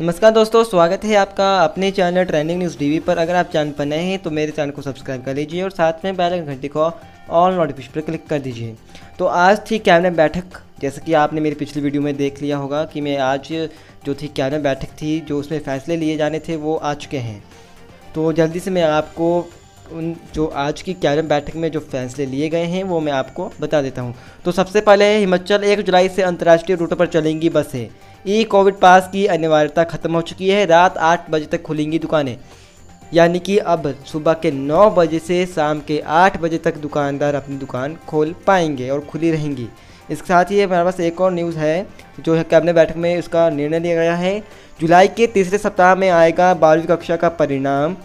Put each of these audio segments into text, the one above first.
नमस्कार दोस्तों, स्वागत है आपका अपने चैनल ट्रेंडिंग न्यूज़ टीवी पर। अगर आप चैनल पर नए हैं तो मेरे चैनल को सब्सक्राइब कर लीजिए और साथ में बेल घंटी को ऑल नोटिफिकेशन पर क्लिक कर दीजिए। तो आज थी कैबिनेट बैठक। जैसे कि आपने मेरी पिछली वीडियो में देख लिया होगा कि मैं आज जो थी कैबिनेट बैठक थी, जो उसमें फ़ैसले लिए जाने थे, वो आ चुके हैं। तो जल्दी से मैं आपको उन जो आज की कैबिनेट बैठक में जो फैसले लिए गए हैं, वो मैं आपको बता देता हूँ। तो सबसे पहले हिमाचल एक जुलाई से अंतर्राष्ट्रीय रूटों पर चलेंगी बसें। ई कोविड पास की अनिवार्यता खत्म हो चुकी है। रात आठ बजे तक खुलेंगी दुकानें। यानी कि अब सुबह के नौ बजे से शाम के आठ बजे तक दुकानदार अपनी दुकान खोल पाएँगे और खुली रहेंगी। इसके साथ ही हमारे पास एक और न्यूज़ है, जो है कैबिनेट बैठक में उसका निर्णय लिया गया है। जुलाई के तीसरे सप्ताह में आएगा बारहवीं कक्षा का परिणाम।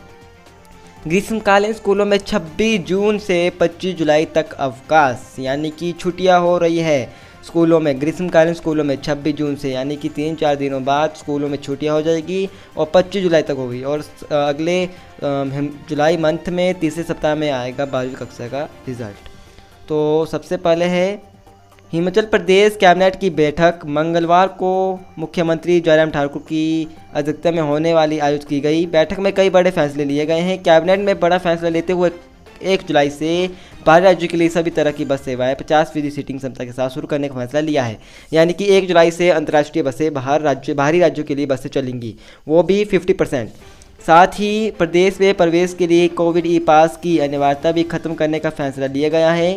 ग्रीष्मकालीन स्कूलों में 26 जून से 25 जुलाई तक अवकाश, यानी कि छुट्टियाँ हो रही है। स्कूलों में, ग्रीष्मकालीन स्कूलों में 26 जून से, यानी कि तीन चार दिनों बाद स्कूलों में छुट्टियाँ हो जाएगी और 25 जुलाई तक होगी। और अगले जुलाई मंथ में तीसरे सप्ताह में आएगा बारहवीं कक्षा का रिज़ल्ट। तो सबसे पहले है, हिमाचल प्रदेश कैबिनेट की बैठक, मंगलवार को मुख्यमंत्री जयराम ठाकुर की अध्यक्षता में होने वाली आयोजित की गई। बैठक में कई बड़े फैसले लिए गए हैं। कैबिनेट में बड़ा फैसला लेते हुए एक जुलाई से बाहरी राज्यों के लिए सभी तरह की बस सेवाएँ पचास फ़ीसदी सीटिंग क्षमता के साथ शुरू करने का फैसला लिया है। यानी कि एक जुलाई से अंतर्राष्ट्रीय बसें बाहर राज्य, बाहरी राज्यों के लिए बसें चलेंगी। वो भी फिफ्टी परसेंट। साथ ही प्रदेश में प्रवेश के लिए कोविड ई पास की अनिवार्यता भी खत्म करने का फैसला लिया गया है।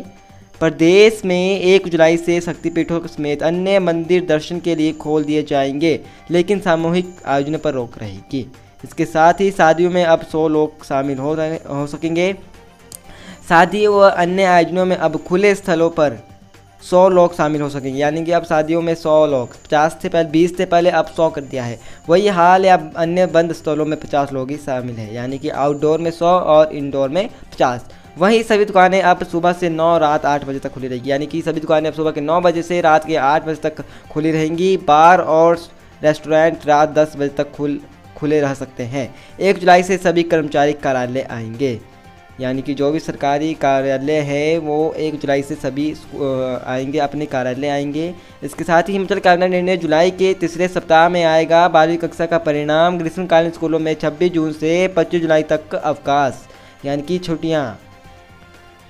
प्रदेश में एक जुलाई से शक्तिपीठों समेत अन्य मंदिर दर्शन के लिए खोल दिए जाएँगे, लेकिन सामूहिक आयोजन पर रोक रहेगी। इसके साथ ही शादियों में अब 100 लोग शामिल हो रहे, हो सकेंगे। शादी व अन्य आयोजनों में अब खुले स्थलों पर 100 लोग शामिल हो सकेंगे। यानी कि अब शादियों में 100 लोग 50 से पहले 20 से पहले अब 100 कर दिया है। वही हाल है, अब अन्य बंद स्थलों में 50 लोग ही शामिल है। यानी कि आउटडोर में 100 और इंडोर में 50 वहीं सभी दुकानें अब सुबह से नौ, रात आठ बजे तक खुली रहेगी। यानी कि सभी दुकानें अब सुबह के नौ बजे से रात के आठ बजे तक खुली रहेंगी। बार और रेस्टोरेंट रात दस बजे तक खुल, खुले रह सकते हैं। एक जुलाई से सभी कर्मचारी कार्यालय आएँगे। यानी कि जो भी सरकारी कार्यालय है, वो एक जुलाई से सभी आएँगे, अपने कार्यालय आएँगे। इसके साथ ही हिमाचल कैबिनेट निर्णय जुलाई के तीसरे सप्ताह में आएगा। बारहवीं कक्षा का परिणाम ग्रीष्मकालीन स्कूलों में 26 जून से 25 जुलाई तक अवकाश, यानी कि छुट्टियाँ।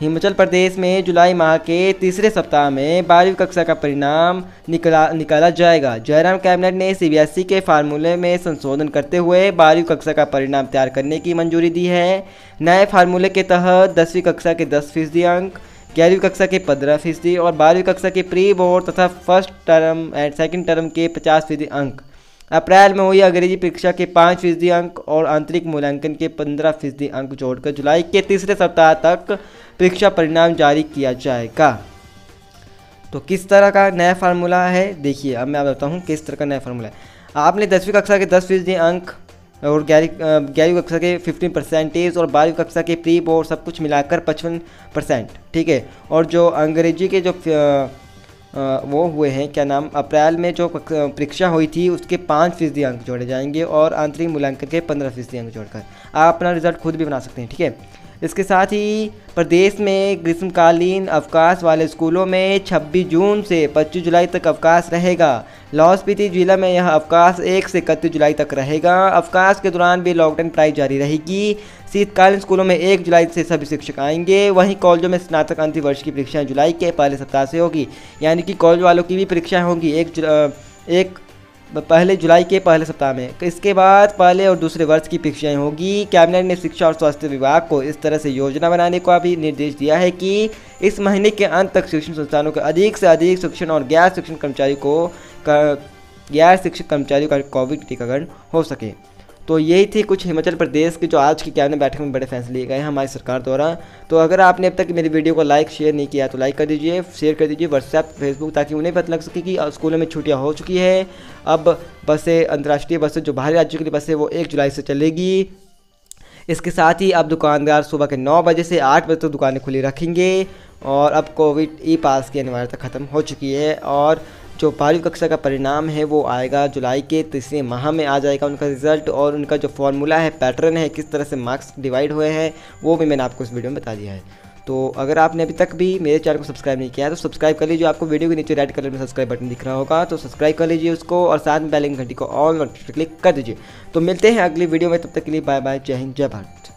हिमाचल प्रदेश में जुलाई माह के तीसरे सप्ताह में बारहवीं कक्षा का परिणाम निकला, निकाला जाएगा। जयराम कैबिनेट ने सीबीएसई के फार्मूले में संशोधन करते हुए बारहवीं कक्षा का परिणाम तैयार करने की मंजूरी दी है। नए फार्मूले के तहत दसवीं कक्षा के दस फ़ीसदी अंक, ग्यारहवीं कक्षा के पंद्रह फ़ीसदी और बारहवीं कक्षा के प्री बोर्ड तथा first term and second term के पचास फ़ीसदी अंक। अप्रैल में हुई अंग्रेज़ी परीक्षा के पाँच फ़ीसदी अंक और आंतरिक मूल्यांकन के पंद्रह फ़ीसदी अंक जोड़कर जुलाई के तीसरे सप्ताह तक परीक्षा परिणाम जारी किया जाएगा। तो किस तरह का नया फार्मूला है? देखिए, अब मैं आप बताता हूँ किस तरह का नया फार्मूला है। आपने दसवीं कक्षा के दस फ़ीसदी अंक और ग्यारह ग्यारहवीं कक्षा के फिफ्टीन परसेंटेज और बारहवीं कक्षा के प्री बोर्ड सब कुछ मिलाकर पचपन परसेंट ठीक है? और जो अंग्रेज़ी के जो वो हुए हैं, क्या नाम, अप्रैल में जो परीक्षा हुई थी, उसके पाँच फ़ीसदी अंक जोड़े जाएँगे और आंतरिक मूल्यांकन के पंद्रह फ़ीसदी अंक जोड़कर। आप अपना रिज़ल्ट खुद भी बना सकते हैं, ठीक है? इसके साथ ही प्रदेश में ग्रीष्मकालीन अवकाश वाले स्कूलों में 26 जून से 25 जुलाई तक अवकाश रहेगा। लाहौल स्पीति जिला में यह अवकाश एक से इकतीस जुलाई तक रहेगा। अवकाश के दौरान भी लॉकडाउन पढ़ाई जारी रहेगी। शीतकालीन स्कूलों में एक जुलाई से सभी शिक्षक आएँगे। वहीं कॉलेजों में स्नातक अंतिम वर्ष की परीक्षाएँ जुलाई के पहले सप्ताह से होगी। यानी कि कॉलेज वालों की भी परीक्षाएँ होंगी एक एक पहले जुलाई के पहले सप्ताह में। इसके बाद पहले और दूसरे वर्ष की परीक्षाएँ होगी। कैबिनेट ने शिक्षा और स्वास्थ्य विभाग को इस तरह से योजना बनाने का भी निर्देश दिया है कि इस महीने के अंत तक शिक्षण संस्थानों के अधिक से अधिक शिक्षण और गैर शिक्षण कर्मचारी को गैर शिक्षक कर्मचारियों का कोविड टीकाकरण हो सके। तो यही थी कुछ हिमाचल प्रदेश की जो आज की कैबिनेट बैठक में बड़े फैसले लिए गए हैं हमारी सरकार द्वारा। तो अगर आपने अब तक मेरी वीडियो को लाइक शेयर नहीं किया तो लाइक कर दीजिए शेयर कर दीजिए व्हाट्सएप फेसबुक ताकि उन्हें पता लग सके कि स्कूलों में छुट्टियाँ हो चुकी है। अब बसें, अंतर्राष्ट्रीय बसें जो बाहरी राज्यों के लिए बसें वो एक जुलाई से चलेगी। इसके साथ ही अब दुकानदार सुबह के नौ बजे से आठ बजे तक दुकानें खुली रखेंगे और अब कोविड ई पास की अनिवार्यता ख़त्म हो चुकी है और जो बारहवीं कक्षा का परिणाम है, वो आएगा जुलाई के तीसरे माह में आ जाएगा उनका रिज़ल्ट और उनका जो फॉर्मूला है पैटर्न है, किस तरह से मार्क्स डिवाइड हुए हैं, वो भी मैंने आपको इस वीडियो में बता दिया है। तो अगर आपने अभी तक भी मेरे चैनल को सब्सक्राइब नहीं किया है तो सब्सक्राइब कर लीजिए। आपको वीडियो के नीचे रेड कलर में सब्सक्राइब बटन दिख रहा होगा तो सब्सक्राइब कर लीजिए उसको और साथ में बेल घंटी को ऑल नोटिफिकेशन क्लिक कर दीजिए। तो मिलते हैं अगली वीडियो में, तब तक के लिए बाय बाय जय हिंद, जय भारत।